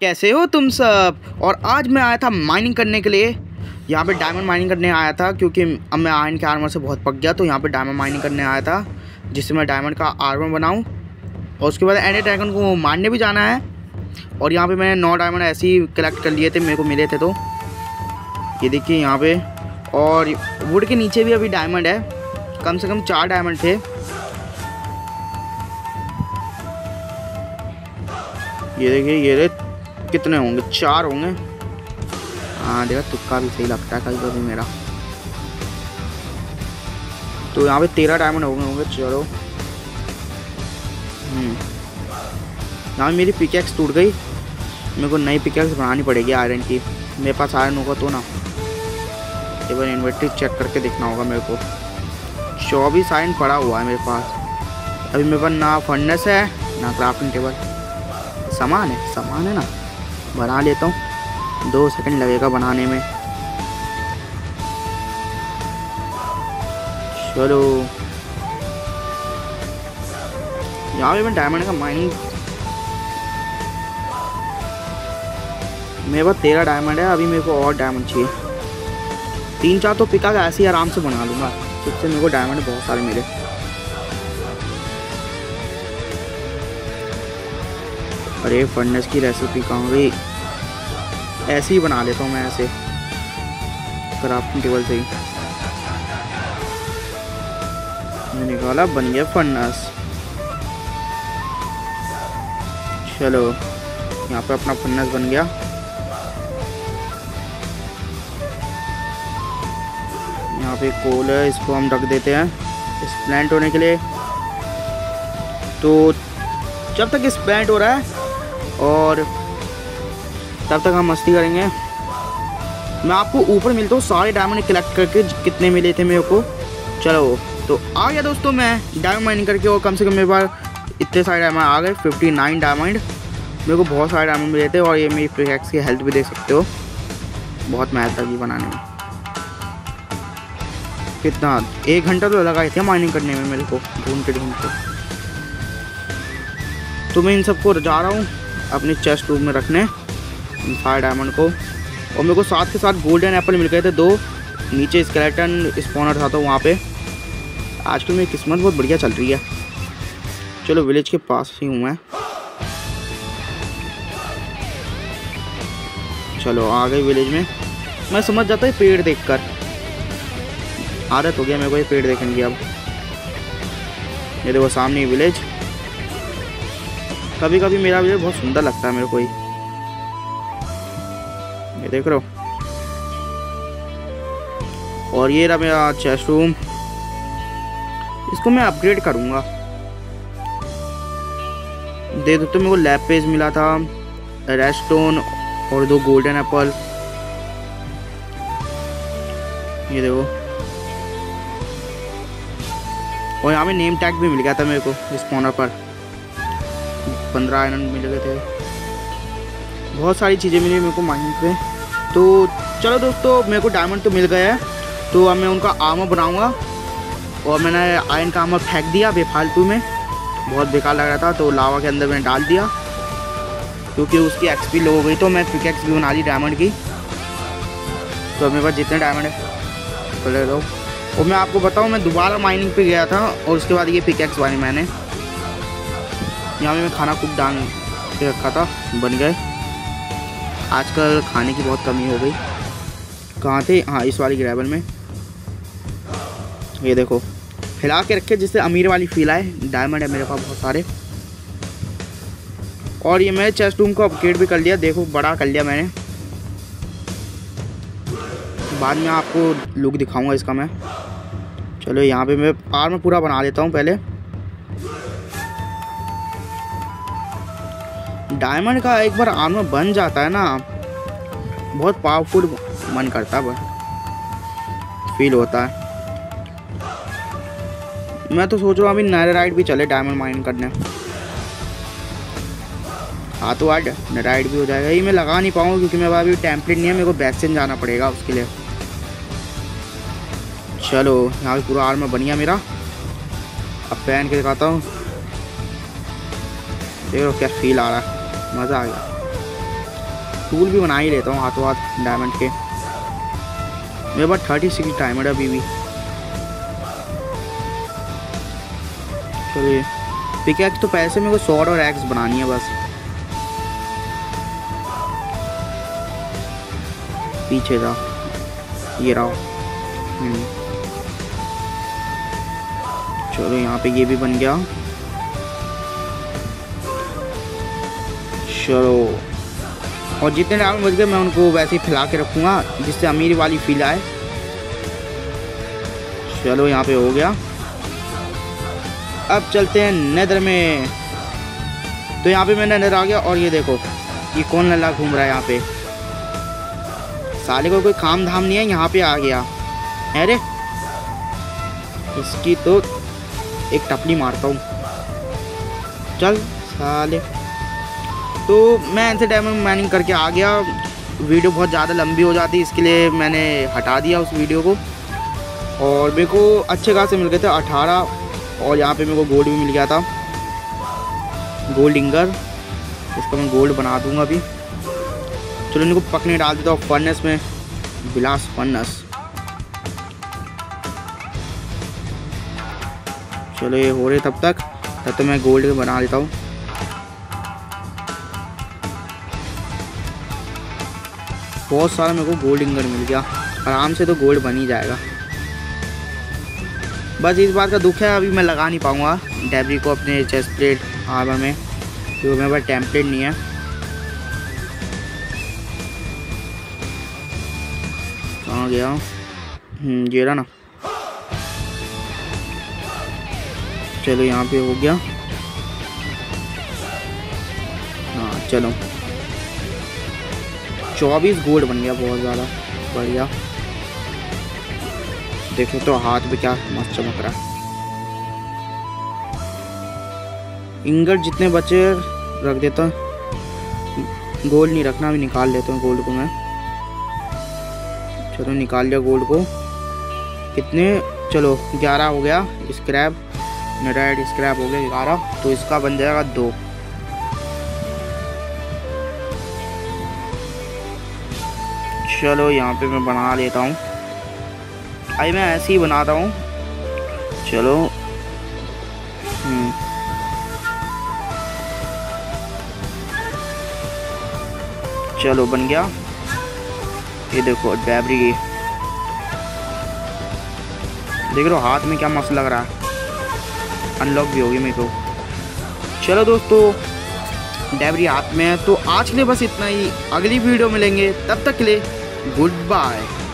कैसे हो तुम सब? और आज मैं आया था माइनिंग करने के लिए। यहाँ पे डायमंड माइनिंग करने आया था, क्योंकि अब मैं आयन के आर्मर से बहुत पक गया तो यहाँ पे डायमंड माइनिंग करने आया था, जिससे मैं डायमंड का आर्मर बनाऊँ। और उसके बाद एंड ड्रैगन को मारने भी जाना है। और यहाँ पे मैंने नौ डायमंड ऐसे ही कलेक्ट कर लिए थे, मेरे को मिले थे तो। ये देखिए यहाँ पे। और वुड के नीचे भी अभी डायमंड है। कम से कम चार डायमंड थे। ये देखिए, ये रे कितने होंगे? चार होंगे। हाँ देखा, तुक्का भी सही लगता है कभी कभी मेरा। तो यहाँ पे तेरह डायमंड हो गए होंगे, चलो। हम्म। यहाँ मेरी पिकेक्स टूट गई। मेरे को नई पिकेक्स बनानी पड़ेगी आयरन की। मेरे पास आयरन होगा तो ना। एक बार इन्वर्टर चेक करके देखना होगा मेरे को। चौबीस आयरन पड़ा हुआ है मेरे पास। अभी मेरे पास ना फर्नेस है, ना क्राफ्टिंग टेबल सामान है सामान है ना। बना लेता हूँ। दो सेकंड लगेगा बनाने में। चलो। यहाँ पे मैं डायमंड का माइनिंग मेरे पास तेरह डायमंड है, अभी मेरे को और डायमंड चाहिए। तीन चार तो पिका ऐसे ही आराम से बना लूँगा जिससे मेरे को डायमंड बहुत सारे मिले। अरे फर्नेस की रेसिपी कहाँ गई ऐसे ही बना लेता हूँ मैं ऐसे। क्राफ्टिंग टेबल से ही। निकाला बन गया फर्नेस चलो, यहाँ पे अपना फर्नेस बन गया। यहाँ पे कोल है, इसको हम रख देते हैं इस प्लांट होने के लिए। तो जब तक इस प्लांट हो रहा है और तब तक हम मस्ती करेंगे। मैं आपको ऊपर मिलता हूँ, सारे डायमंड कलेक्ट करके कितने मिले थे मेरे को। चलो तो आ गया दोस्तों मैं डायमंड माइनिंग करके और कम से कम मेरे पास इतने सारे डायमंड आ गए फिफ्टी नाइन डायमंड मेरे को बहुत सारे डायमंड मिले थे और ये मेरी प्रिकेक्स की हेल्थ भी देख सकते हो। बहुत मेहनत लगी बनाने में। कितना? एक घंटा तो लगा थे माइनिंग करने में मेरे को ढूंढते ढूंढते तो मैं इन सबको जा रहा हूँ। अपने चेस्ट रूम में रखने फायर डायमंड को। और मेरे को साथ के साथ गोल्डन एप्पल मिल गए थे, दो। नीचे स्केलेटन स्पॉनर था तो वहाँ पे। आजकल मेरी किस्मत बहुत बढ़िया चल रही है। चलो विलेज के पास ही हूँ मैं। चलो आ गए विलेज में। मैं समझ जाता है पेड़ देखकर। आदत हो गया मेरे को ये पेड़ देखने की अब। ये देखो सामने विलेज कभी कभी मेरा विलेज बहुत सुंदर लगता है मेरे को ये। देख रहे हो। और ये रहा मेरा चेस्ट रूम इसको मैं अपग्रेड करूँगा। दे दो तो मेरे को लैब पेज मिला था रेस्टोन और दो गोल्डन एप्पल ये देखो। और यहाँ पे नेम टैग भी मिल गया था मेरे को इस कॉर्नर पर। पंद्रह आयरन मिल गए थे। बहुत सारी चीज़ें मिली मेरे को माइनिंग पे। तो चलो दोस्तों, मेरे को डायमंड तो मिल गया है। तो अब मैं उनका आमर बनाऊँगा। और मैंने आयरन का आमर फेंक दिया बेफालतू में। बहुत बेकार लग रहा था तो लावा के अंदर मैंने डाल दिया। क्योंकि उसकी एक्सपी लो हो गई तो मैं पिकेक्स भी बना ली डायमंड की। तो मेरे पास जितने डायमंड है तो ले लो। और मैं आपको बताऊँ, मैं दोबारा माइनिंग पे गया था, और उसके बाद ये पिकेक्स बनी मैंने यहाँ में मैं खाना खूब डाल के रखा था, बन गए। आजकल खाने की बहुत कमी हो गई। कहाँ थे? हाँ इस वाली ग्रेवल में। ये देखो, फैला के रखे जिससे अमीर वाली फील आए। डायमंड है मेरे पास बहुत सारे। और ये मैंने चेस्ट रूम को अपग्रेड भी कर लिया। देखो, बड़ा कर लिया मैंने। बाद में आपको लुक दिखाऊँगा इसका मैं। चलो, यहाँ पे मैं आर्म पूरा बना लेता हूँ पहले। डायमंड का एक बार आर्मर बन जाता है ना, बहुत पावरफुल मन करता है फील होता है। मैं तो सोच रहा हूँ अभी नायराइट भी चले डायमंड माइन करने। हाँ तो आज नायराइट भी हो जाएगा। ये मैं लगा नहीं पाऊँ क्योंकि मेरे पास अभी टेम्पलेट नहीं है, मेरे को बैक्सिन जाना पड़ेगा उसके लिए। चलो, यहाँ पूरा आर्मर बन गया मेरा। अब पहन के दिखाता हूँ। देखो क्या फील आ रहा है। मज़ा आ गया। टूल भी बना ही लेता हूँ हाथों हाथ डायमंड के। मेरे पास थर्टी सिक्स डायमंड अभी भी। चलिए। पिकैक्स तो पैसे मेरे को सॉर्ड और एक्स बनानी है बस। पीछे था। ये रहा। हम्म। चलो यहाँ पे ये भी बन गया। चलो और जितने डायमंड बच गए, मैं उनको वैसे ही फैला के रखूँगा, जिससे अमीर वाली फील आए। चलो, यहाँ पे हो गया। अब चलते हैं नदर में। तो यहाँ पे मैं नेदर आ गया, और ये देखो, ये कौन लल्ला घूम रहा है यहाँ पे? साले को कोई काम धाम नहीं है, यहाँ पे आ गया। अरे इसकी तो एक टपली मारता हूँ। चल, साले। तो मैं ऐसे डायमंड माइनिंग करके आ गया। वीडियो बहुत ज़्यादा लंबी हो जाती, इसके लिए मैंने हटा दिया उस वीडियो को। और मेरे को अच्छे खासे मिल गए थे अठारह, और यहाँ पे मेरे को गोल्ड भी मिल गया था। गोल्ड इंगर इसको मैं गोल्ड बना दूँगा अभी। चलो इनको पकने डाल देता हूँ फर्नेस में बिलास फर्नेस चलो ये हो रहे तब तक, तब तो मैं गोल्ड बना देता हूँ। बहुत सारा मेरे को गोल्ड इंगर मिल गया। आराम से तो गोल्ड बन ही जाएगा। बस इस बात का दुख है अभी मैं लगा नहीं पाऊँगा। डेबरी को अपने चेस्ट प्लेट आर्मर में क्योंकि मेरे पास टेम्पलेट नहीं है। कहाँ गया? हम्म, ये रहा ना। चलो यहाँ पे हो गया। हाँ चलो। चौबीस गोल्ड बन गया बहुत ज़्यादा। बढ़िया। देखो तो हाथ भी क्या मस्त चमक रहा है। इंगट जितने बचे रख देता गोल्ड नहीं रखना भी निकाल लेता हूँ गोल्ड को मैं। चलो निकाल लिया गोल्ड को। कितने? चलो, ग्यारह हो गया, स्क्रैप। रेड स्क्रैप हो गया ग्यारह तो इसका बन जाएगा दो। चलो यहाँ पे मैं बना लेता हूँ। आई मैं ऐसे ही बनाता हूँ। चलो। हम्म। चलो बन गया। ये देखो डैबरी देख लो हाथ में क्या मस्त लग रहा है। अनलॉक भी होगी मेरे को। चलो दोस्तों डैबरी हाथ में है तो आज के लिए बस इतना ही। अगली वीडियो मिलेंगे, तब तक के लिए goodbye.